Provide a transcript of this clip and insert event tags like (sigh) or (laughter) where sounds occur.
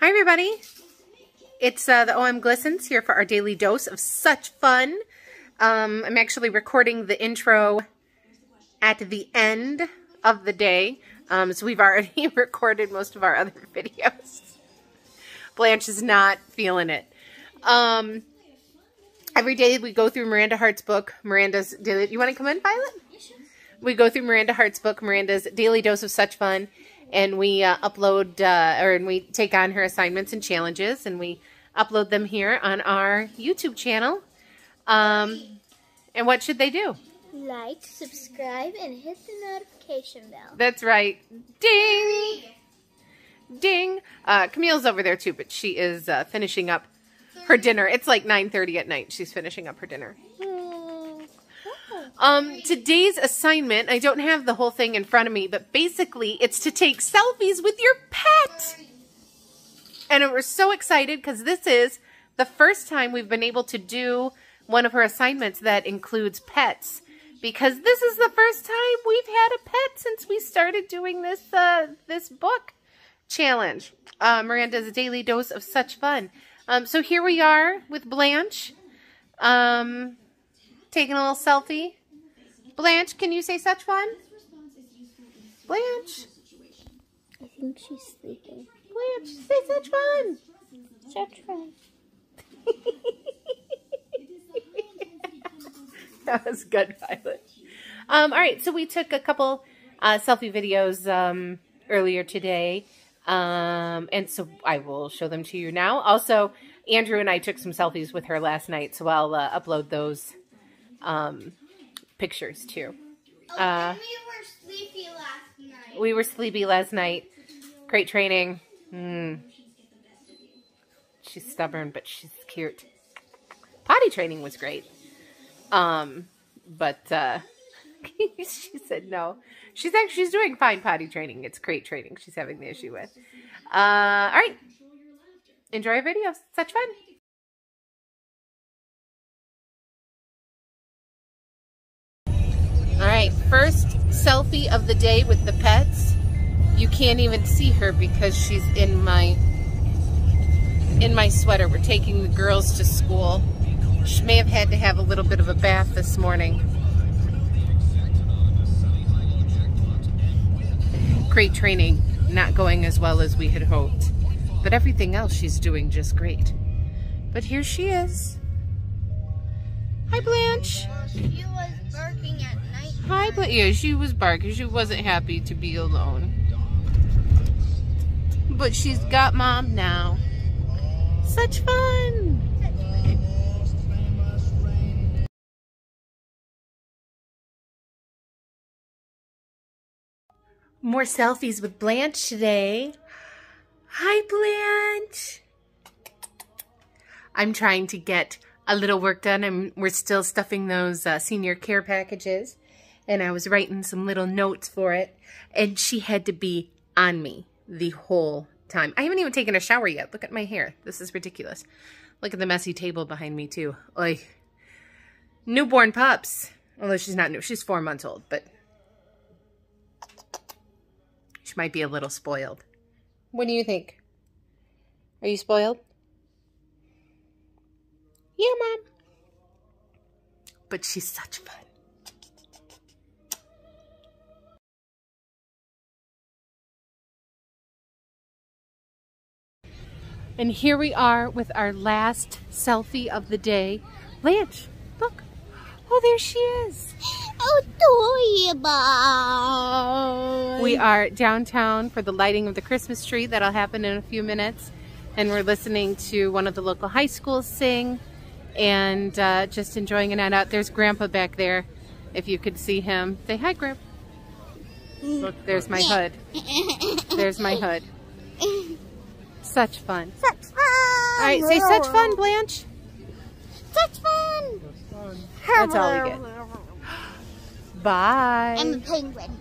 Hi, everybody. It's uh, the OMGlissons here for our daily dose of such fun. Um, I'm actually recording the intro at the end of the day, um, so we've already (laughs) recorded most of our other (laughs) videos. Blanche is not feeling it. Um, every day we go through Miranda Hart's book, Miranda's Daily... You want to come in, Violet? We go through Miranda Hart's book, Miranda's Daily Dose of Such Fun, and we uh, upload uh, or and we take on her assignments and challenges and we upload them here on our YouTube channel. Um, and what should they do? Like, subscribe, and hit the notification bell. That's right. Ding! Ding! Uh, Camille's over there too, but she is uh, finishing up her dinner. It's like 9.30 at night. She's finishing up her dinner. Um, today's assignment, I don't have the whole thing in front of me, but basically it's to take selfies with your pet. And we're so excited because this is the first time we've been able to do one of her assignments that includes pets. Because this is the first time we've had a pet since we started doing this, uh, this book challenge. Uh, Miranda's daily dose of such fun. Um, so here we are with Blanche, um, taking a little selfie. Blanche, can you say such fun? Blanche. I think she's sleeping. Blanche, say such fun. Such fun. (laughs) that was good, Violet. Um, all right, so we took a couple uh, selfie videos um, earlier today, um, and so I will show them to you now. Also, Andrew and I took some selfies with her last night, so I'll uh, upload those um, pictures too. Oh, uh, we were sleepy last night. We were sleepy last night. Crate training. Mm. She's stubborn, but she's cute. Potty training was great. Um, but uh, (laughs) she said no. She's actually she's doing fine potty training. It's crate training. She's having the issue with. Uh, all right. Enjoy our videos. Such fun. First selfie of the day with the pets. You can't even see her because she's in my in my sweater. We're taking the girls to school. She may have had to have a little bit of a bath this morning. Crate training, not going as well as we had hoped. But everything else she's doing just great. But here she is. Hi, Blanche. She was barking at. Hi, but yeah, she was barking. She wasn't happy to be alone. But she's got mom now. Such fun. More selfies with Blanche today. Hi, Blanche. I'm trying to get a little work done and we're still stuffing those uh, senior care packages and I was writing some little notes for it and she had to be on me the whole time. I haven't even taken a shower yet. Look at my hair. This is ridiculous. Look at the messy table behind me too. Like newborn pups. Although she's not new. She's four months old, but she might be a little spoiled. What do you think? Are you spoiled? Yeah, Mom. But she's such fun. And here we are with our last selfie of the day. Blanche, look. Oh, there she is. Adorable. We are downtown for the lighting of the Christmas tree. That'll happen in a few minutes. And we're listening to one of the local high schools sing and uh, just enjoying a night out. There's Grandpa back there, if you could see him. Say hi, Grandpa. Look, there's my hood. There's my hood. (laughs) Such fun. Such fun. All right, say such fun, Blanche. Such fun. That's all we get. (gasps) Bye. I'm a penguin.